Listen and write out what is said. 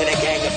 in a gang.